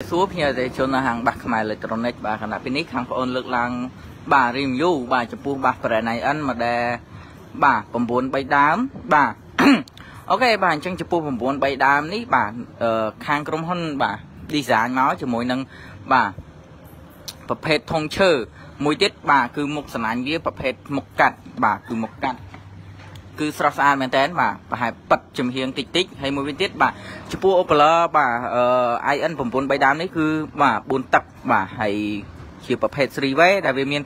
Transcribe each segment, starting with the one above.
សួរភ្ញៀវទេសជននៅហាងបាសខ្មែរអេឡិចត្រូនិកបាទខណៈពេលនេះខាងប្អូនលើកឡើងបាទ review បាទចំពោះបាស Brand IN មកដែលបាទ9 3ដើមបាទអូខេបាទអញ្ចឹងចំពោះ9 3ដើមនេះបាទខាងក្រុមហ៊ុនបាទ design មកជាមួយនឹងបាទប្រភេទធុងឈើមួយទៀតបាទគឺមុខសំណាញ់វាប្រភេទមុខកាត់បាទគឺមុខកាត់ គឺស្រស់ស្អាតមែនតើបាទប្រហែលប៉ិតចំហៀងតិចតិចហើយមួយវិញទៀតបាទចំពោះ Opel បាទអឺ IN 9 3ដើមនេះគឺបាទ4ទឹកបាទហើយជាប្រភេទ 3way ដែលវាមាន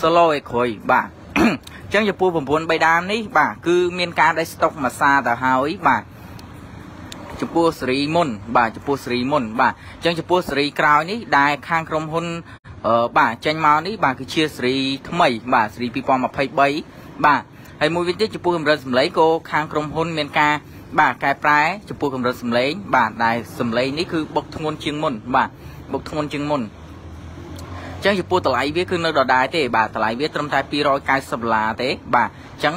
solo ឯក្រួយបាទអញ្ចឹងចំពោះ9 3ដើមនេះបាទគឺមានការដេស្តុកមួយសាទៅហើយបាទចំពោះសេរីមុន បាទចំពោះសេរីមុន បាទអញ្ចឹងចំពោះសេរីក្រោយនេះដែលខាងក្រុមហ៊ុនអឺបាទចេញមកនេះបាទគឺជាសេរីថ្មី បាទសេរី2023បាទ ហើយមួយវិញទៀតចំពោះកម្រិតសម្លេងក៏ខាងក្រុមហ៊ុនមានការបាទកែប្រែចំពោះកម្រិតសម្លេង បាទដែលសម្លេងនេះគឺបុកធ្ងន់ជាងមុនបាទបុកធ្ងន់ជាងមុនអញ្ចឹងចំពោះតម្លៃវាគឺនៅដដែលទេបាទតម្លៃវាត្រឹមតែ290ដុល្លារទេបាទអញ្ចឹង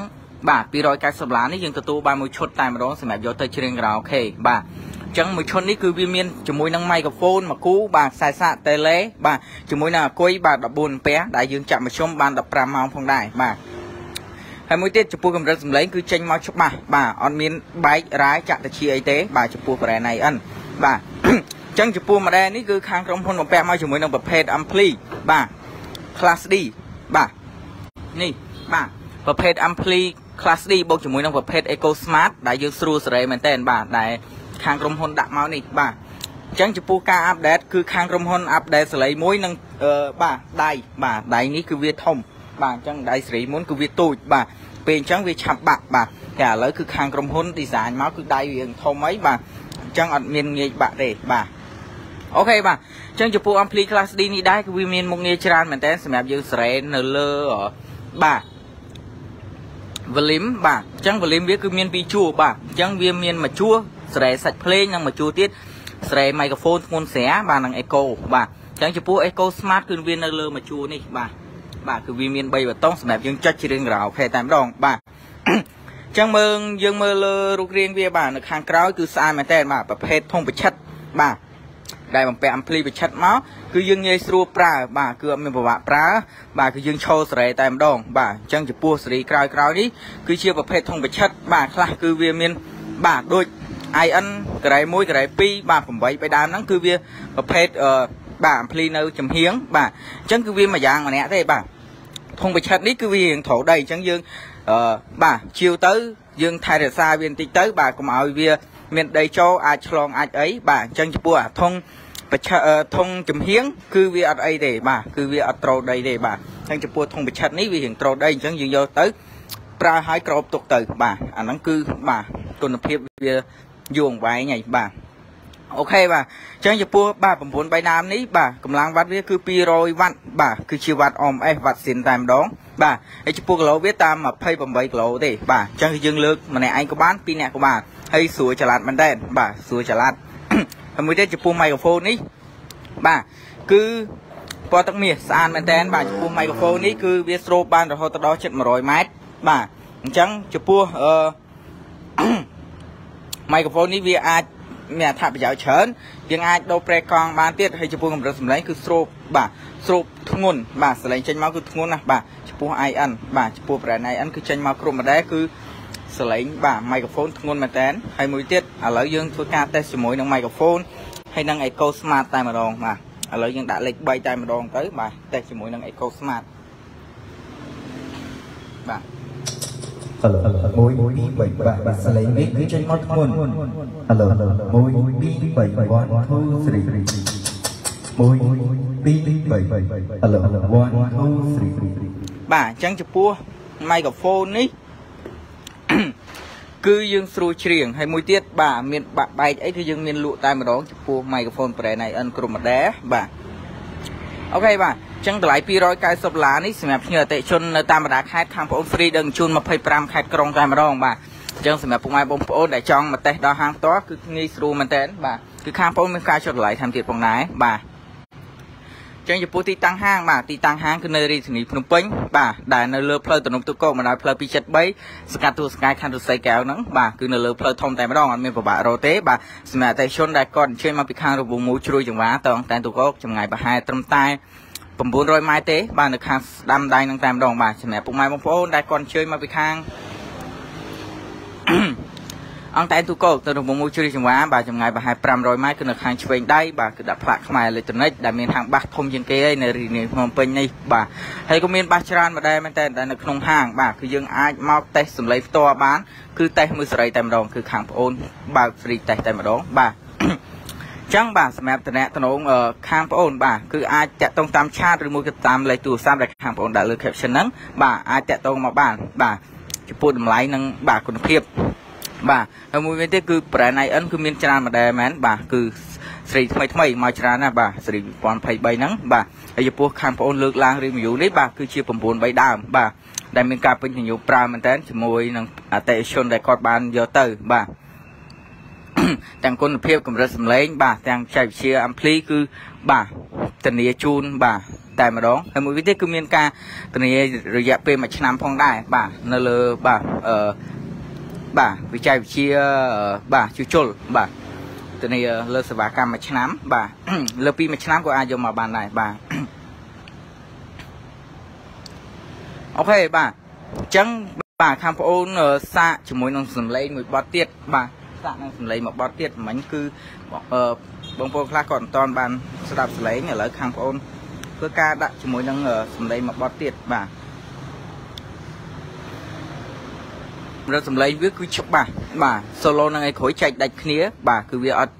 បាទ290ដុល្លារនេះយើងទទួលបានមួយឈុតតែម្ដងសម្រាប់យកទៅច្រៀងក្រៅអូខេបាទអញ្ចឹងមួយឈុតនេះគឺវាមានជាមួយនឹងមីក្រូហ្វូនមួយគូបាទខ្សែសាកតេឡេបាទជាមួយនឹងអាគុយបាទ14អាំពែដែលយើងចាក់មធ្យមបាន15ម៉ោងផងដែរបាទ ហើយមួយទៀតចំពោះកម្រិតសម្លេងគឺចេញមកច្បាស់បាទអត់មានបែករាយចាក់តិចអីទេបាទចំពោះ brand IN បាទអញ្ចឹងចំពោះ model នេះគឺខាងក្រុមហ៊ុនបំពាក់មកជាមួយនឹងប្រភេទ ampli បាទ class D បាទនេះបាទប្រភេទ ampli class D បូកជាមួយនឹងប្រភេទ eco smart ដែលយើងស្រួលសេរីមែនតើបាទដែលខាងក្រុមហ៊ុនដាក់មកនេះបាទអញ្ចឹងចំពោះការអាប់ដេតគឺខាងក្រុមហ៊ុនអាប់ដេតសេរីមួយនឹងបាទដៃបាទដៃនេះគឺវាធំ បាទអញ្ចឹងដៃសេរីមុនគឺវាទូចបាទពេលអញ្ចឹងវាឆាប់បាក់បាទតែឥឡូវគឺខាងក្រុមហ៊ុន design មកគឺដៃវាធំអីបាទអញ្ចឹងអត់មានងាយបាក់ទេបាទអូខេបាទអញ្ចឹងចំពោះ ampli class D នេះដែរគឺវាមានមុខងារច្រើនមែនតើសម្រាប់យើងស្រែនៅលើបាទ volume បាទអញ្ចឹង volume វាគឺមានពីរជួរបាទអញ្ចឹងវាមានមួយជួរស្រែសាច់ភ្លេងនិងមួយជួរទៀតស្រែ microphone ធ្ងន់ស្រាបាទនិង echo បាទអញ្ចឹងចំពោះ echo smart គឺវានៅលើមួយជួរនេះបាទ បាទគឺវាមាន3ប៊ូតុងសម្រាប់យើងចុចជារៀងរ៉ាអូខេតែម្ដងបាទអញ្ចឹងមើលយើងមើលលើរូបរាងវាបាទនៅខាងក្រោយគឺស្អាតមែនតើបាទប្រភេទធុងប្រឆិតបាទដែលបំពាក់អំភ្លីប្រឆិតមកគឺយើងងាយស្រួលប្រើបាទគឺអត់មានពិបាកប្រើបាទគឺយើងឈរសេរីតែម្ដងបាទអញ្ចឹងចំពោះសេរីក្រោយក្រោយនេះគឺជាប្រភេទធុងប្រឆិតបាទខ្លះគឺវាមានបាទដូច IN ការ៉េ1ការ៉េ2បាទ8បីដើមហ្នឹងគឺវាប្រភេទអឺបាទអំភ្លីនៅចំហៀងបាទអញ្ចឹងគឺវាមួយយ៉ាងម្នាក់ទេបាទ ធុងប្រឆិតនេះគឺវារៀងត្រូវដីអញ្ចឹងយើងអឺបាទជាវទៅយើងថែរក្សាវាបន្តិចទៅ បាទកុំឲ្យវា មានដីចូលអាចឆ្លងអាចអីបាទអញ្ចឹងចំពោះអាធុងប្រឆិតធុងចំហៀងគឺវាអត់អីទេបាទគឺវាអត់ត្រូវដីទេបាទអញ្ចឹងចំពោះធុងប្រឆិតនេះវារៀងត្រូវដីអញ្ចឹងយើងយកទៅប្រើឲ្យក្របទុកទៅ បាទអាហ្នឹងគឺបាទគុណភាពវាយូរអង្វែងហើយបាទ អូខេបាទអញ្ចឹងចំពោះបាទ9បៃដើមនេះបាទកម្លាំងវ៉ាត់វាគឺ200វ៉ាត់បាទគឺជាវ៉ាត់ ohms វ៉ាត់ស៊ីនតែម្ដងបាទហើយចំពោះគីឡូវាតាម28គីឡូទេបាទអញ្ចឹងយើងលើកម្នាក់ឯងក៏បានពីរនាក់ក៏បានហើយស្រួលចល័តមែនតើបាទស្រួលចល័តហើយមួយទៀតចំពោះ microphone នេះបាទគឺពណ៌ទឹកមាសស្អាតមែនតើបាទចំពោះ microphone នេះគឺវាស្រូបបានរហូតដល់ជិត100ម៉ែត្របាទអញ្ចឹងចំពោះអឺ microphone នេះវាអាច មានអត្ថប្រយោជន៍ច្រើនយើងអាចដូរប្រេកង់បានទៀតហើយចំពោះកម្រិតសំឡេងគឺស្រូបបាទស្រូបធ្ងន់បាទសំឡេងចេញមកគឺធ្ងន់ណាស់បាទចំពោះ IN បាទចំពោះ brand IN គឺចេញមកគ្រប់ម៉ូដែលគឺសលេងបាទ microphone ធ្ងន់មែនតើហើយមួយទៀតឥឡូវយើងធ្វើការ test ជាមួយនឹង microphone ហើយនឹង Echo Smart តែម្ដងបាទឥឡូវយើងដាក់លេខ3តែម្ដងទៅបាទ test ជាមួយនឹង Echo Smart បាទឥ ឡូវ1 2 3បាទបាទសលេងនេះគឺចេញមកធ្ងន់ឥឡូវ1 2 3 1 2 3 1 2 3 1 2 3ឥឡូវ1 2 3បាទអញ្ចឹងចំពោះ microphone នេះគឺយើងស្រួលច្រៀងហើយមួយទៀតបាទមានបាក់បែកអីគឺយើងមានលក់តែម្ដងចំពោះ microphone brand IN ក្រុមម៉ាដែបាទអូខេបាទ ចឹងតម្លៃ290ដុល្លារនេះសម្រាប់ភ្ញៀវអតិជននៅតាមបណ្ដាខេត្តខាងប្អូនហ្វ្រីដឹងជូន25ខេត្តក្រុងតែម្ដងបាទអញ្ចឹងសម្រាប់ពុកម៉ែបងប្អូនដែលចង់មកតេស្តដល់ហាងផ្ទាល់គឺងាយស្រួលមែនតើបាទគឺខាងប្អូនមានការចុះតម្លៃថែមទៀតផងដែរបាទចឹងចំពោះទីតាំងហាងបាទទីតាំងហាងគឺនៅរាជធានីភ្នំពេញបាទដែលនៅលើផ្លូវទំនប់ទឹកកកបណ្ដោយផ្លូវ273សកាត់ទូស្កាយខណ្ឌរុស្ស៊ីកែវហ្នឹងបាទគឺនៅលើផ្លូវធំតែម្ដងអត់មានពិបាករកទេបាទសម្រាប់អតិថិជនដែលគាត់អញ្ជើញមកពីខាងរបងមូជ្រួយចង្វាតងតែនទូកកចម្ងាយប្រហែលត្រឹមតែ 900ម៉ែត្រទេបាទនៅខាងស្ដាំដៃនឹងតែម្ដងបាទសម្រាប់ពុកម៉ែបងប្អូនដែលគាត់អញ្ជើញមកពីខាងអង្គតែនទូកោទៅរបងមូជ្រីចង្វាបាទចម្ងាយប្រហែល500ម៉ែត្រគឺនៅខាងឆ្វេងដៃបាទគឺដាក់ផ្លាកខ្មែរអេឡិចត្រូនិកដែលមានហាងបាសធំជាងគេហើយនៅរាជធានីភ្នំពេញនេះបាទហើយក៏មានបាសច្រើនម្ដែរមែនតើនៅក្នុងហាងបាទគឺយើងអាចមកតេស្តសម្លេងផ្ទាល់បានគឺតេស្តមើលសេរីតែម្ដងគឺខាងប្អូនបើក free តេស្តតែម្ដងបាទ ចឹងបាទសម្រាប់តំណែងខាងប្អូនបាទគឺអាចតាក់ទងតាមឆាតឬមួយក៏តាមលេខទូរស័ព្ទដែលខាងប្អូនដាក់លើ caption ហ្នឹងបាទអាចតាក់ទងមកបានបាទចំពោះតម្លៃនិងបាទគុណភាពបាទហើយមួយវិញទៀតគឺ brand IN គឺមានច្រើនម៉ូដែលមែនបាទគឺស្រីថ្មីថ្មីមកច្រើនណាស់បាទស្រី2023ហ្នឹងបាទហើយចំពោះខាងប្អូនលើកឡើង review នេះបាទគឺជា9 3ដើមបាទដែលមានការពេញនិយមប្រើមែនតើជាមួយនឹងអតិថិជនដែលគាត់បានយកទៅបាទ ទាំងគុណភាពកម្រិតសម្លេង បាទទាំងចែកវិជាអាំភ្លីគឺបាទធានាជូនបាទតែម្ដងហើយមួយវិញទៀតគឺមានការធានារយៈពេល1ឆ្នាំផងដែរបាទនៅលើបាទអឺបាទវិច័យវិទ្យាបាទជួសជុលបាទធានាលើសេវាកម្មមួយឆ្នាំ បាទលើពីមួយឆ្នាំក៏អាចយកមកបានដែរបាទអូខេបាទអញ្ចឹងបាទខាងប្អូនសាកជាមួយនឹងសំឡេងមួយបទទៀតបាទ សាកនឹងសំឡេងមួយបទទៀតមិញគឺបងប្អូនខ្លះគាត់មិនតាន់បានស្ដាប់សំឡេងឥឡូវខាងប្អូនធ្វើការដាក់ជាមួយនឹងសំឡេងមួយបទទៀតបាទរត់សម្លេងវាគឺច្បាស់បាទ solo នឹងឯក្រួយចែកដាច់គ្នា បាទគឺវាអត់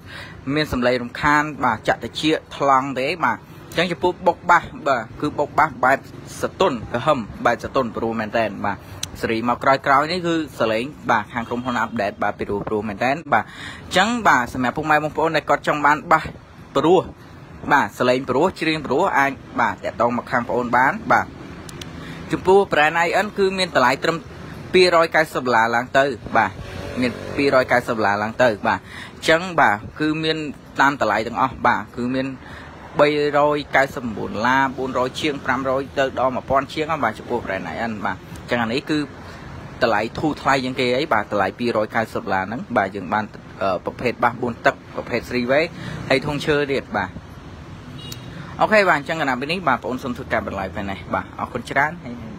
មានសម្លេងរំខាន បាទចាក់តិចថ្លង់ទេបាទអញ្ចឹងចំពោះបុកបាសបាទគឺបុកបាសបែបសតុនក្រហមបែបសតុនព្រោះមែនតើបាទសេរីមកក្រោយក្រោយនេះគឺសលេងបាទខាងក្រុមហ៊ុន update បាទពីរោះព្រោះមែនតើបាទអញ្ចឹងបាទសម្រាប់ពុកម៉ែបងប្អូនដែលគាត់ចង់បានបាសព្រោះបាទសលេងព្រោះច្រៀងព្រោះអាចបាទតាក់ទងមកខាងប្អូនបានបាទចំពោះ brand IN គឺមានតម្លៃត្រឹម290ដុល្លារឡើងទៅ បាទមាន290ដុល្លារឡើងទៅ បាទអញ្ចឹងបាទគឺមានតាមតម្លៃទាំងអស់បាទគឺមាន 399ដុល្លារ400ជាង500ទៅដល់1000ជាងបាទចំពោះ brand IN បាទអញ្ចឹងអានេះគឺតម្លៃធូរថ្លៃជាងគេអីបាទតម្លៃ290ដុល្លារហ្នឹងបាទយើងបានប្រភេទបាស4ទឹកប្រភេទ3 way ហើយធុងឈើទៀតបាទអូខេបាទអញ្ចឹងកណ្ដាប់នេះបាទបងអូនសូមធ្វើការបន្លាយពេលនេះបាទអរគុណច្រើនហើយ